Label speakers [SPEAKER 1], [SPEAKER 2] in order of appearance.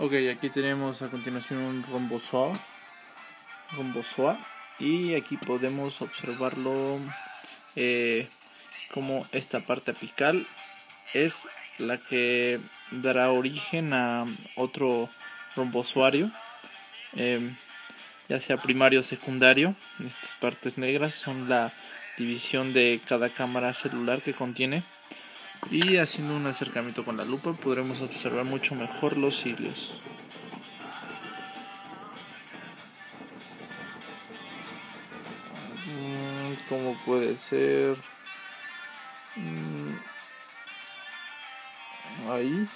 [SPEAKER 1] Ok, aquí tenemos a continuación un rombozoa, rombozoa. Y aquí podemos observarlo eh, como esta parte apical es la que dará origen a otro rombozoario, em, ya sea primario o secundario. Estas partes negras son la división de cada cámara celular que contiene y haciendo un acercamiento con la lupa podremos observar mucho mejor los cilios. Mm, como puede ser mm, ahí